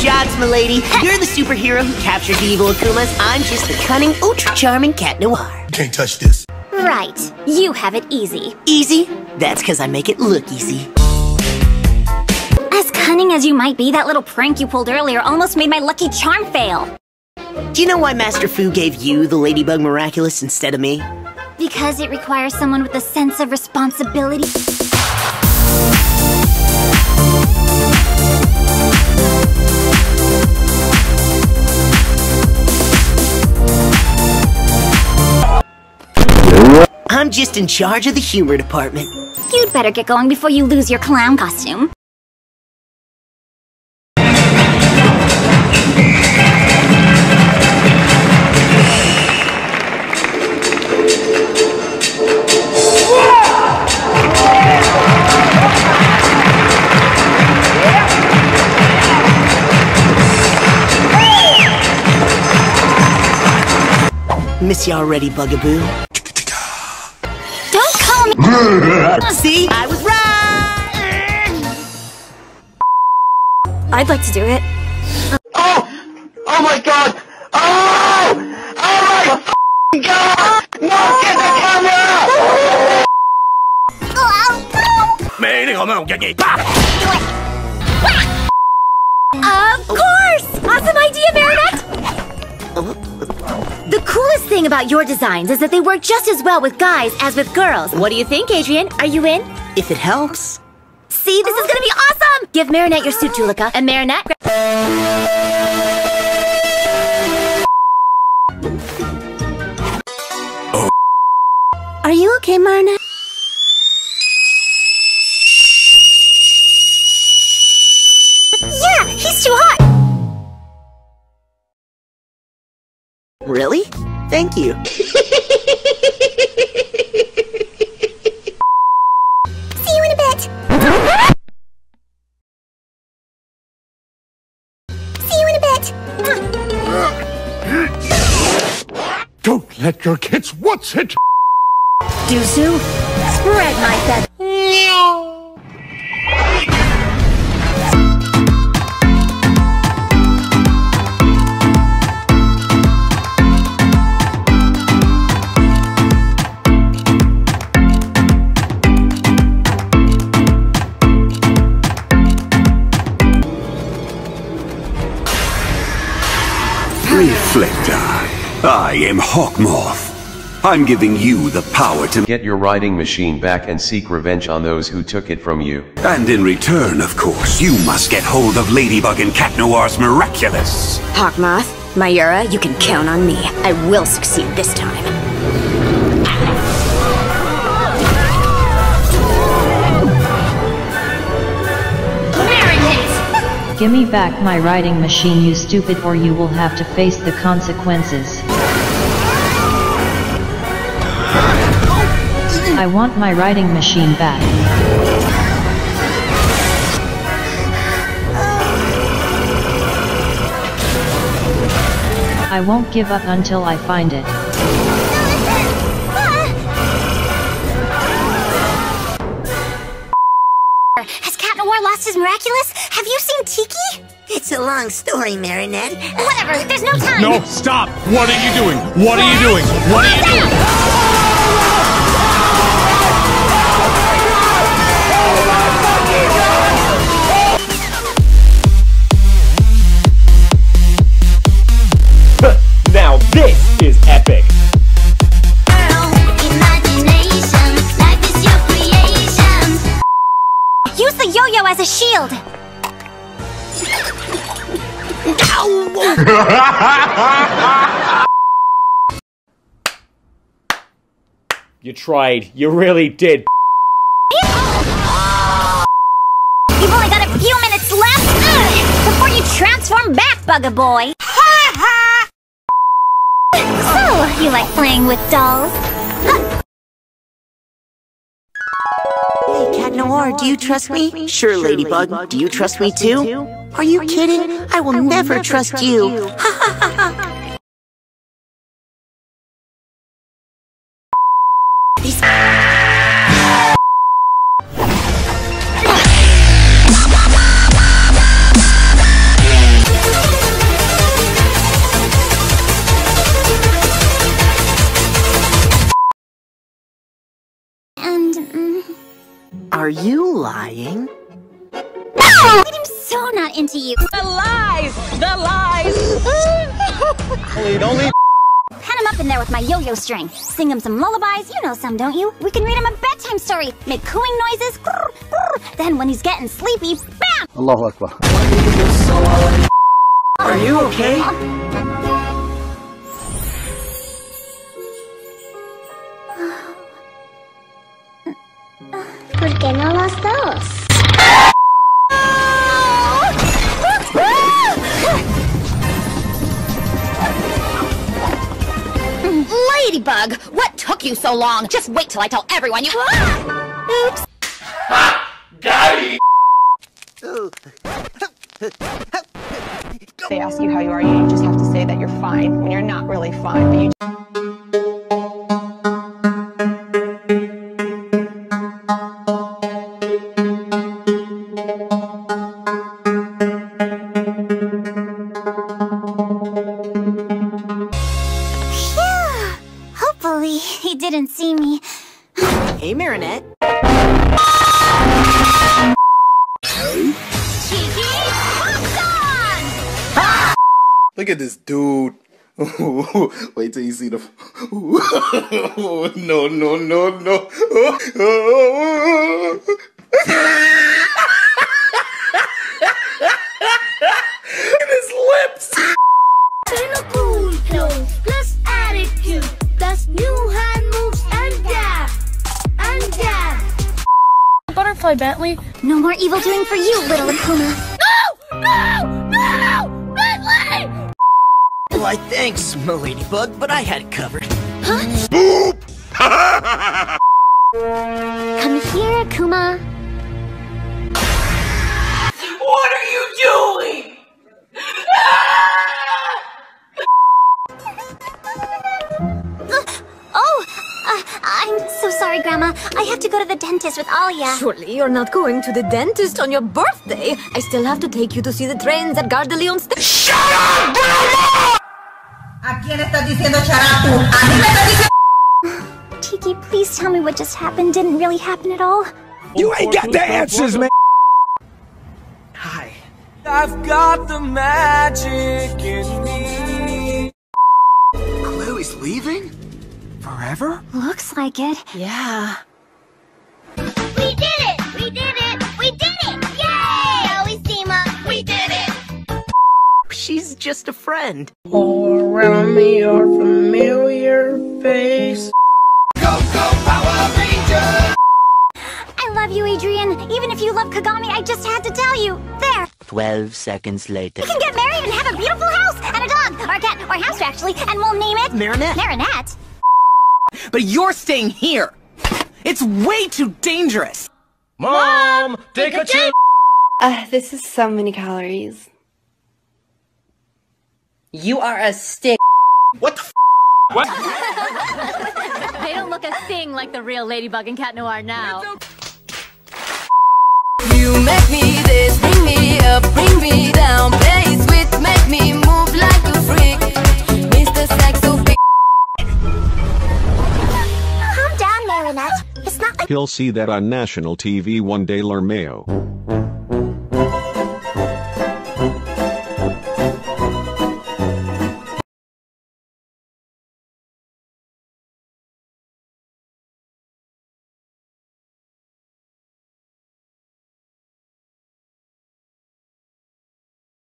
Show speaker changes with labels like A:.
A: shots, milady. You're the superhero who captured the evil Akumas. I'm just the cunning, ultra-charming cat noir. Can't touch this. Right. You have it easy. Easy? That's because I make it look easy. As cunning as you might be, that little prank you pulled earlier almost made my lucky charm fail. Do you know why Master Fu gave you the Ladybug Miraculous instead of me? Because it requires someone with a sense of responsibility. just in charge of the humor department. You'd better get going before you lose your clown costume. Miss you already, Bugaboo. See, I was right. I'd like to do it. Oh! Oh my god! Oh! Oh my god! No, get the camera! Go, I'm Oh, oh, oh. Ah! it. Ah! Of course! Awesome idea, Marinette! The coolest thing about your designs is that they work just as well with guys as with girls. What do you think, Adrien? Are you in? If it helps. See, this is gonna be awesome! Give Marinette your suit, Juleka, and Marinette... Are you okay, Marinette? Thank you. See you in a bit. See you in a bit. Don't let your kids watch it? Duusu, spread my feathers. Reflector. I am Hawkmoth. I'm giving you the power to get your riding machine back and seek revenge on those who took it from you. And in return, of course, you must get hold of Ladybug and Cat Noir's Miraculous. Hawkmoth, Mayura, you can count on me. I will succeed this time. Gimme back my riding machine you stupid or you will have to face the consequences. I want my riding machine back. I won't give up until I find it. Star Lost is miraculous? Have you seen Tikki? It's a long story, Marinette. Whatever, there's no time! No, stop! What are you doing? What are you doing? What are you doing? Ow! you tried. You really did. You've only got a few minutes left Ugh! before you transform back, Bugger Boy. so, you like playing with dolls? Hey, Cat Noir, do you trust me? Sure, Ladybug. Do you trust me too? Are you, Are kidding? you kidding? I will, I will never, never, trust, trust you. you. and, mm-hmm. Are you lying? so not into you. The lies! The lies! Holy, don't leave. Pen him up in there with my yo-yo string. Sing him some lullabies, you know some, don't you? We can read him a bedtime story, make cooing noises, grr, grr. then when he's getting sleepy, bam! Allahu Akbar. Are you okay? ¿Por qué no lo está? Ladybug! What took you so long? Just wait till I tell everyone you- ah! Oops! Ha! Got it! They ask you how you are, you just have to say that you're fine when you're not really fine, but you he didn't see me. hey, Marinette. Look at this dude. Wait till you see the. no, no, no, no. Fly Bentley. No more evil doing for you, little Akuma. No! No! No! Bentley! Why, thanks, my ladybug, but I had it covered. Huh? Boop! Come here, Akuma. go to the dentist with Alya. Surely you're not going to the dentist on your birthday. I still have to take you to see the trains at Gare de Lyon. Station. Shut up, Grandma! ¿A quién estás diciendo ¿A mí me estás diciendo... Tikki, please tell me what just happened didn't really happen at all. You ain't got the answers, man! Hi. I've got the magic in me. Chloe's leaving? Forever? Looks like it. Yeah. just a friend. All around me are familiar face. Go, go, Power I love you, Adrien. Even if you love Kagami, I just had to tell you. There. Twelve seconds later. We can get married and have a beautiful house and a dog, or a cat, or hamster actually, and we'll name it... Marinette. Marinette. But you're staying here. It's way too dangerous. Mom, Mom take, take, a, a chip. Uh, ah, this is so many calories. You are a stick. What the f What? they don't look a thing like the real Ladybug and Cat Noir now. You make me this, bring me up, bring me down, play sweet, make me move like a freak. Mr. Saxo Calm down, Marinette. It's not like He'll see that on national TV one day, Lermeo.